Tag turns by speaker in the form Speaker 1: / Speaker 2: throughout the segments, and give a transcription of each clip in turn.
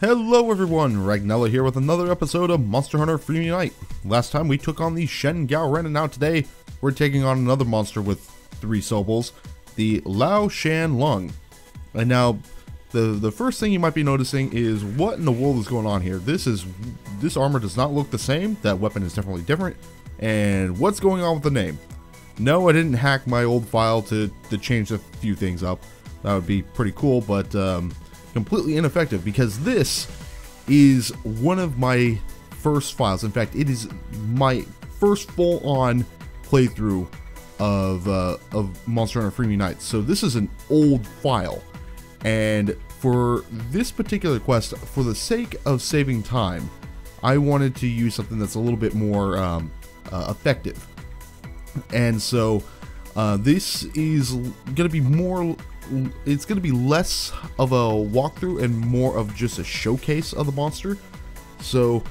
Speaker 1: Hello everyone, Regnilla here with another episode of Monster Hunter Free Unite. Last time we took on the Shen Gao Ren and now today we're taking on another monster with three syllables, the Lao Shan Lung. And now the the first thing you might be noticing is what in the world is going on here. This is this armor does not look the same, that weapon is definitely different, and what's going on with the name? No, I didn't hack my old file to, to change a few things up. That would be pretty cool, but um, completely ineffective because this is one of my first files. In fact, it is my first full-on playthrough of uh, of Monster Hunter Freedom Unite. So this is an old file, and for this particular quest, for the sake of saving time, I wanted to use something that's a little bit more um, uh, effective. And so uh, this is going to be more it's going to be less of a walkthrough and more of just a showcase of the monster. So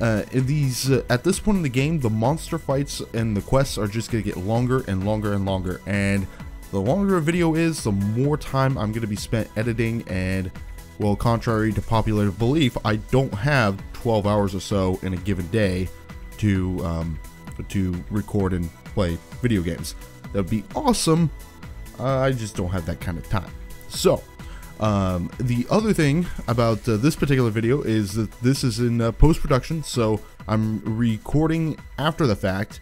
Speaker 1: uh, these uh, at this point in the game, the monster fights and the quests are just going to get longer and longer and longer. And the longer a video is, the more time I'm going to be spent editing. And well, contrary to popular belief, I don't have 12 hours or so in a given day to um, to record and play video games. That'd be awesome I just don't have that kind of time. So, um, the other thing about uh, this particular video is that this is in uh, post-production, so I'm recording after the fact,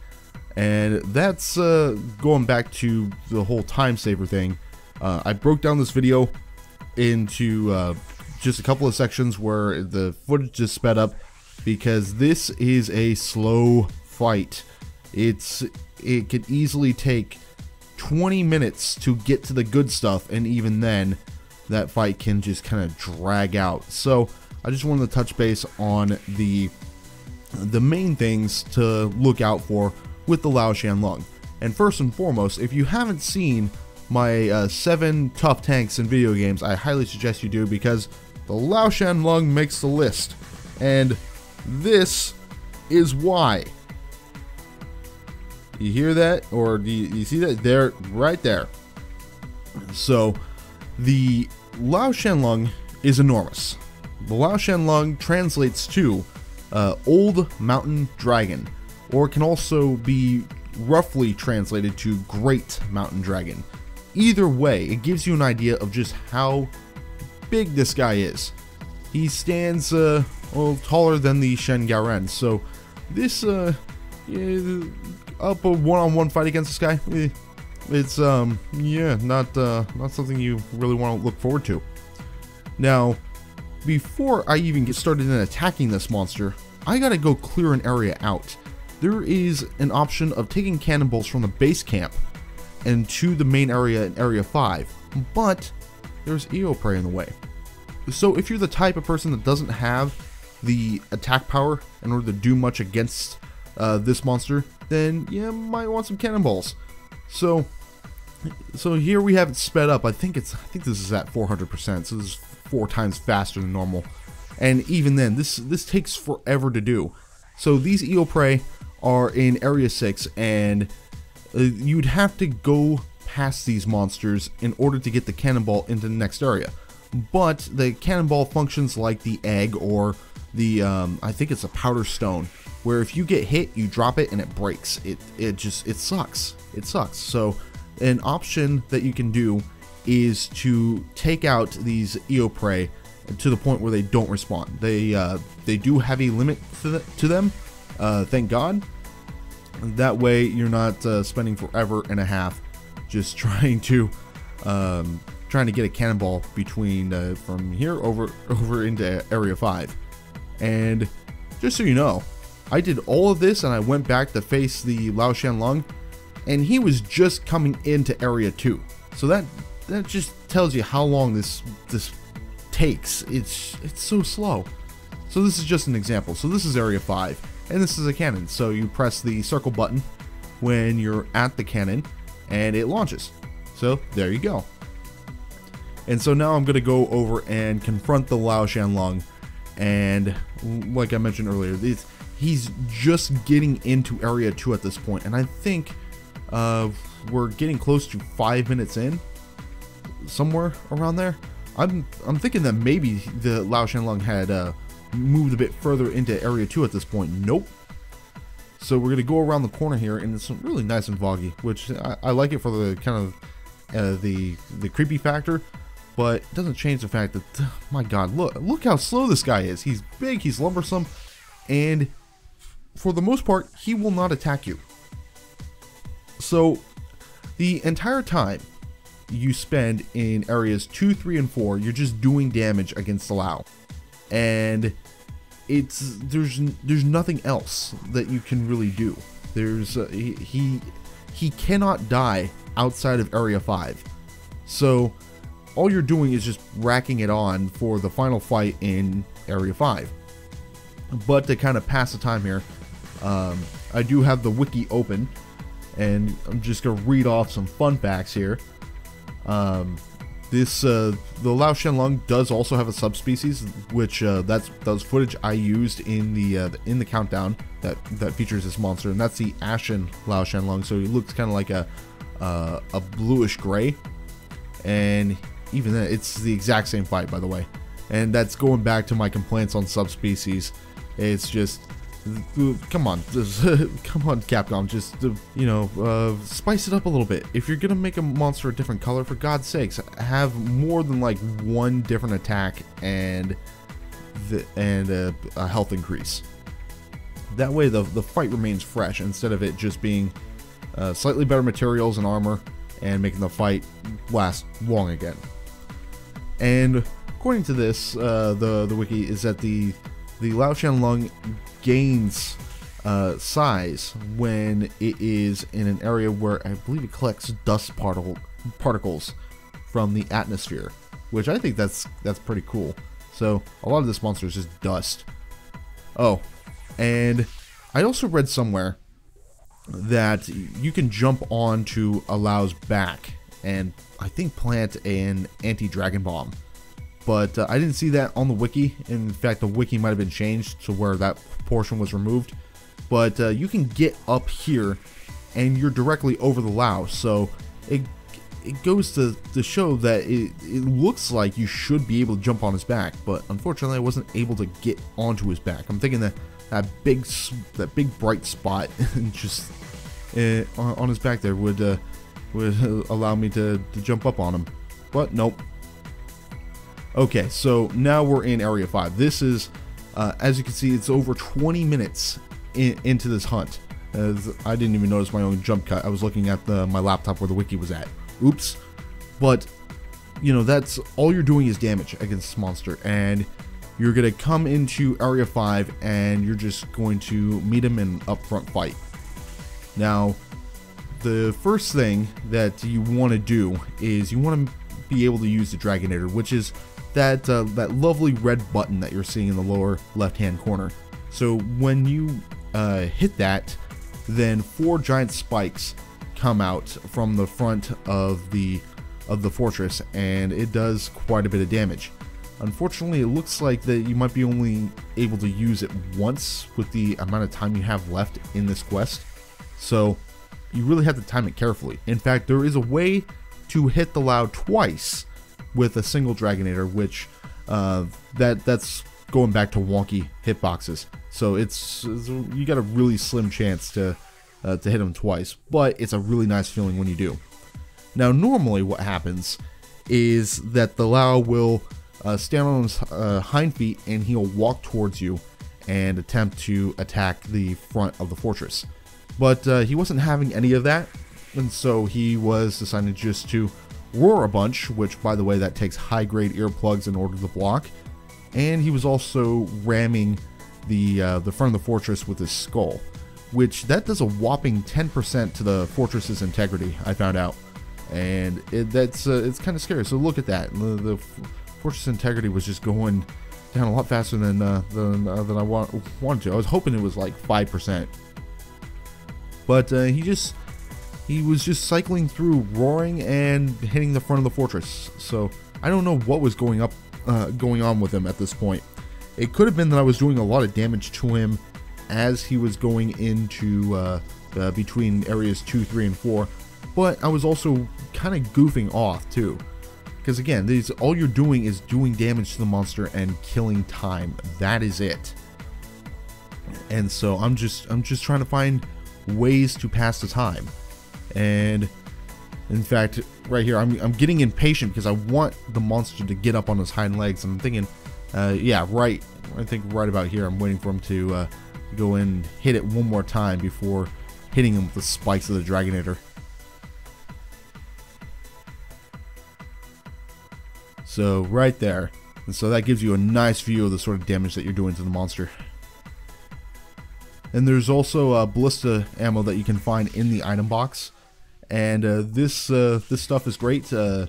Speaker 1: and that's uh, going back to the whole time saver thing. Uh, I broke down this video into uh, just a couple of sections where the footage is sped up because this is a slow fight. It's it could easily take 20 minutes to get to the good stuff, and even then, that fight can just kind of drag out. So I just wanted to touch base on the the main things to look out for with the Lao Shan Lung. And first and foremost, if you haven't seen my uh, seven tough tanks in video games, I highly suggest you do because the Lao Shan Lung makes the list. And this is why. You hear that? Or do you, you see that? There, right there. So, the Lao Shan Lung is enormous. The Lao Shan Lung translates to uh, Old Mountain Dragon, or can also be roughly translated to Great Mountain Dragon. Either way, it gives you an idea of just how big this guy is. He stands uh, well, taller than the Shen Gao Ren, so this uh, up a one-on-one fight against this guy, eh, it's um yeah not uh, not something you really want to look forward to. Now, before I even get started in attacking this monster, I gotta go clear an area out. There is an option of taking cannonballs from the base camp and to the main area in Area 5, but there's Ioprey in the way. So if you're the type of person that doesn't have the attack power in order to do much against uh, this monster, then you might want some cannonballs. So, so here we have it sped up. I think it's I think this is at 400%, so this is four times faster than normal. And even then, this this takes forever to do. So these Ioprey are in Area 6, and uh, you'd have to go past these monsters in order to get the cannonball into the next area. But the cannonball functions like the egg or the, um, I think it's a powder stone where if you get hit, you drop it and it breaks. It it just it sucks. It sucks. So an option that you can do is to take out these Ioprey to the point where they don't respond. They uh, they do have a limit to, to them. Uh, thank God. That way you're not uh, spending forever and a half just trying to um, trying to get a cannonball between uh, from here over over into Area Five. And just so you know, I did all of this and I went back to face the Lao Shan Lung, and he was just coming into Area 2. So that that just tells you how long this this takes. It's it's so slow. So this is just an example. So this is Area 5, and this is a cannon. So you press the circle button when you're at the cannon, and it launches. So there you go. And so now I'm going to go over and confront the Lao Shan Lung. And like I mentioned earlier, these he's just getting into area 2 at this point and i think uh, we're getting close to five minutes in somewhere around there I'm I'm thinking that maybe the Lao Shan Lung had uh, moved a bit further into Area 2 at this point. Nope. So we're to go around the corner here, and it's really nice and foggy, which I, I like it for the kind of uh, the the creepy factor, but it doesn't change the fact that, my god, look, look how slow this guy is. He's big, he's lumbersome, and for the most part, he will not attack you. So the entire time you spend in areas 2, 3, and 4, you're just doing damage against the Lao. And it's there's there's nothing else that you can really do. There's uh, he, he he cannot die outside of area 5. So all you're doing is just racking it on for the final fight in area 5. But to kind of pass the time here, um, I do have the wiki open and I'm just to read off some fun facts here. Um, this uh, the Lao Shan Lung does also have a subspecies, which uh, that's those footage I used in the uh, in the countdown that that features this monster, and that's the Ashen Lao Shan Lung. So he looks kind of like a uh, a bluish gray, and even then, it's the exact same fight, by the way. And that's going back to my complaints on subspecies. It's just come on, come on, Capcom, just you know, uh, spice it up a little bit. If you're gonna make a monster a different color, for God's sakes, have more than like one different attack and the, and a, a health increase. That way, the the fight remains fresh instead of it just being uh, slightly better materials and armor and making the fight last long again. And according to this, uh, the the wiki is that the the Lao Shan Lung gains uh, size when it is in an area where I believe it collects dust particle particles from the atmosphere, which I think that's that's pretty cool. So a lot of this monster is just dust. Oh, and I also read somewhere that you can jump onto a Lao's back and I think plant an anti-dragon bomb but uh, I didn't see that on the wiki. In fact, the wiki might have been changed to where that portion was removed. But uh, you can get up here, and you're directly over the Lao. So it it goes to, to show that it, it looks like you should be able to jump on his back, but unfortunately I wasn't able to get onto his back. I'm thinking that that big that big bright spot just uh, on his back there would uh, would allow me to, to jump up on him, but nope, Okay, so now we're in Area 5. This is, uh, as you can see, it's over 20 minutes in, into this hunt. I didn't even notice my own jump cut. I was looking at the, my laptop where the wiki was at. Oops. But, you know, that's all you're doing is damage against this monster. And you're going to come into Area 5 and you're just going to meet him in upfront fight. Now, the first thing that you want to do is you want to be able to use the Dragonator, which is that uh, that lovely red button that you're seeing in the lower left hand corner. So when you uh, hit that, then four giant spikes come out from the front of the of the fortress, and it does quite a bit of damage. Unfortunately, it looks like that you might be only able to use it once with the amount of time you have left in this quest. So you really have to time it carefully. In fact, there is a way to hit the Lao twice with a single Dragonator, which uh, that that's going back to wonky hitboxes. So it's, it's you got a really slim chance to uh, to hit him twice, but it's a really nice feeling when you do. Now, normally what happens is that the Lao will uh, stand on his uh, hind feet and he'll walk towards you and attempt to attack the front of the fortress. But uh, he wasn't having any of that, and so he was deciding just to roar a bunch, which, by the way, that takes high grade earplugs in order to block. And he was also ramming the uh, the front of the fortress with his skull, which that does a whopping 10% to the fortress's integrity. I found out, and it, that's uh, it's kind of scary. So look at that. The, the, fortress integrity was just going down a lot faster than uh, than, uh, than I want, wanted to. I was hoping it was like five percent, but uh, he just he was just cycling through, roaring and hitting the front of the fortress. So I don't know what was going up, uh, going on with him at this point. It could have been that I was doing a lot of damage to him as he was going into uh, uh, between areas two, three, and four, but I was also kind of goofing off too. Because again, these all you're doing is doing damage to the monster and killing time. That is it. And so I'm just I'm just trying to find ways to pass the time. And in fact, right here, I'm, I'm getting impatient because I want the monster to get up on his hind legs. And I'm thinking, uh, yeah, right. I think right about here, I'm waiting for him to uh, go in and hit it one more time before hitting him with the spikes of the Dragonator. So right there. And so that gives you a nice view of the sort of damage that you're doing to the monster. And there's also uh, ballista ammo that you can find in the item box. And uh, this uh, this stuff is great. Uh,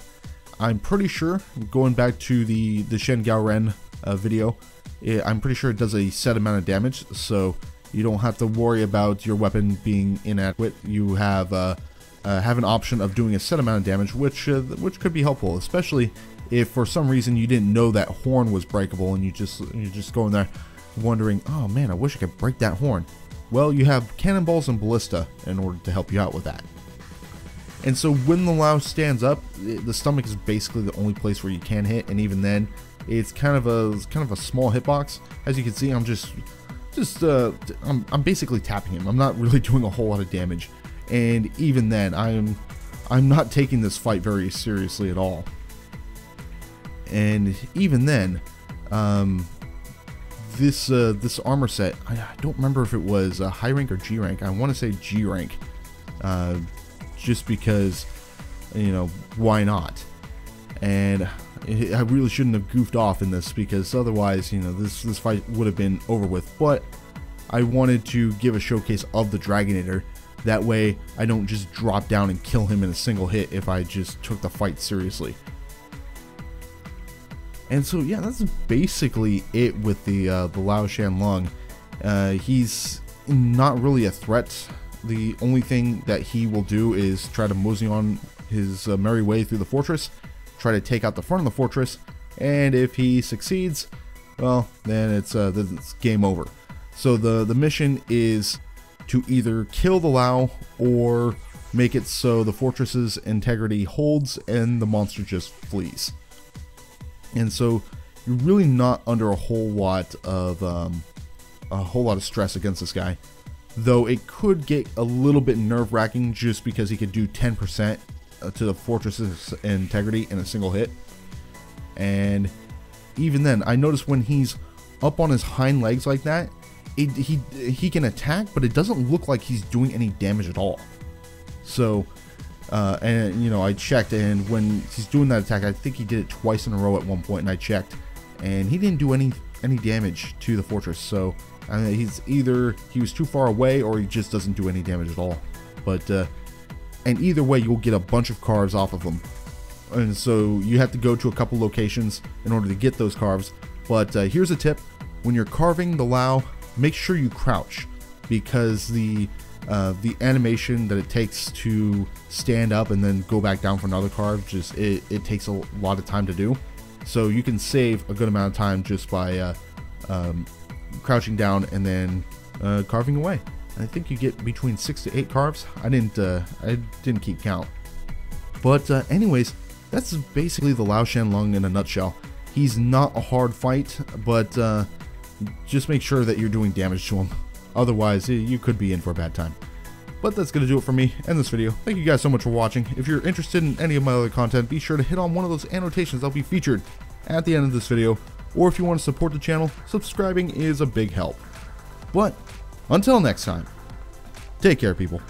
Speaker 1: I'm pretty sure, going back to the, the Shen Gao Ren uh, video, it, I'm pretty sure it does a set amount of damage. So you don't have to worry about your weapon being inadequate. You have uh, have an option of doing a set amount of damage, which which could be helpful, especially if for some reason you didn't know that horn was breakable and you just you're just going there wondering, oh man, I wish I could break that horn. Well, you have cannonballs and ballista in order to help you out with that. And so when the Lao stands up, the stomach is basically the only place where you can hit, and even then, it's kind of a kind of a small hitbox. As you can see, I'm just just uh, I'm, I'm basically tapping him. I'm not really doing a whole lot of damage, and even then, I'm I'm not taking this fight very seriously at all. And even then, um, this uh, this armor set, I, I, don't remember if it was a high rank or G rank. I want to say G rank, uh, just because, you know, why not? And I really shouldn't have goofed off in this because otherwise, you know, this this fight would have been over with. But I wanted to give a showcase of the Dragonator. That way, I don't just drop down and kill him in a single hit if I just took the fight seriously. And so yeah, that's basically it with the uh, the Lao Shan Lung. Uh, he's not really a threat. The only thing that he will do is try to mosey on his uh, merry way through the fortress, try to take out the front of the fortress, and if he succeeds, well, then it's, uh, it's game over. So the, the mission is to either kill the Lao or make it so the fortress's integrity holds and the monster just flees and so you're really not under a whole lot of um, a whole lot of stress against this guy. Though it could get a little bit nerve wracking just because he could do 10% uh, to the fortress's integrity in a single hit. And even then, I notice when he's up on his hind legs like that, it, he he can attack, but it doesn't look like he's doing any damage at all. So uh, and you know, I checked, and when he's doing that attack, I think he did it twice in a row at one point, and I checked, and he didn't do any any damage to the fortress. So I mean, he's either he was too far away, or he just doesn't do any damage at all. But uh, and either way, you'll get a bunch of carves off of them, and so you have to go to a couple locations in order to get those carves. But uh, here's a tip: when you're carving the Lao, make sure you crouch because the uh, the animation that it takes to stand up and then go back down for another carve just it, it takes a lot of time to do so you can save a good amount of time just by uh, um, crouching down and then uh, carving away I think you get between six to eight carves I didn't uh, I didn't keep count but uh, anyways that's basically the Lao Shan Lung in a nutshell he's not a hard fight but uh, just make sure that you're doing damage to him Otherwise, you could be in for a bad time. But that's going to do it for me and this video. Thank you guys so much for watching. If you're interested in any of my other content, be sure to hit on one of those annotations that'll be featured at the end of this video. Or if you want to support the channel, subscribing is a big help. But until next time, take care people.